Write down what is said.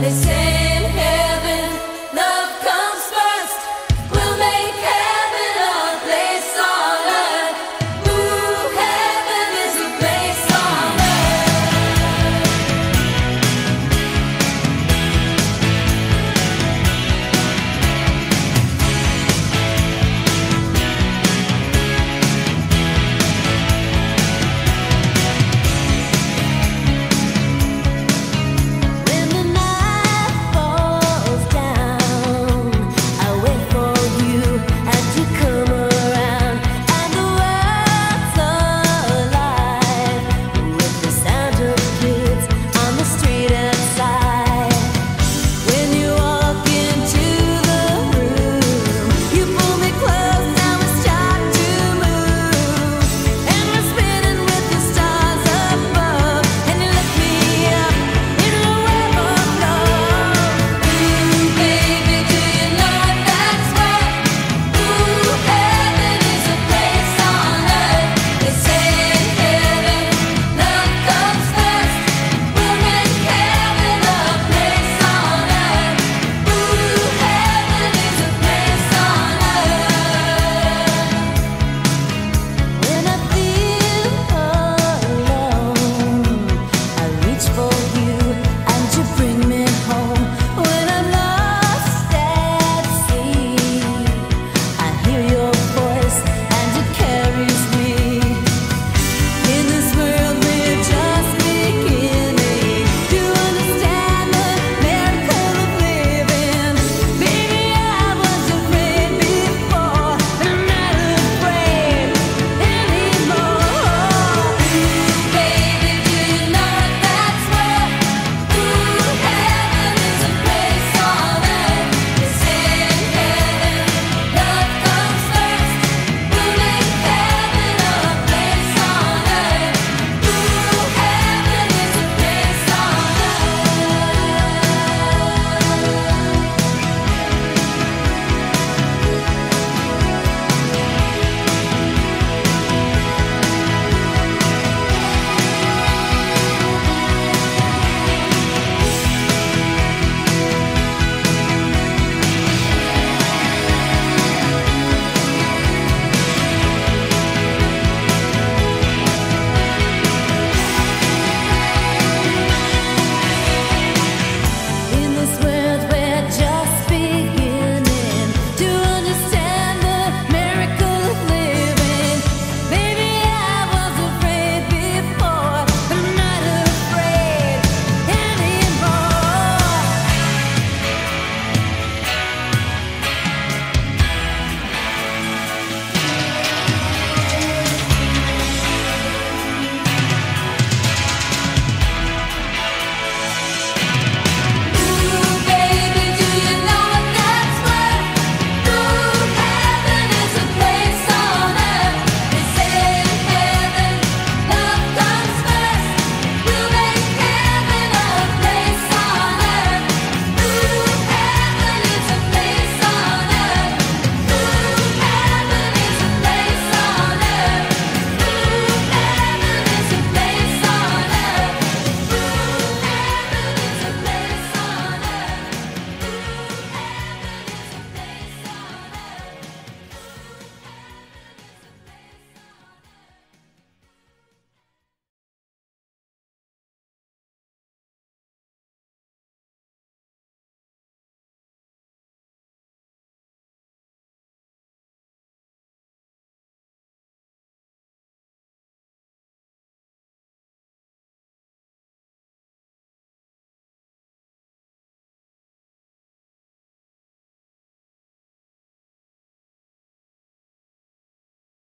They say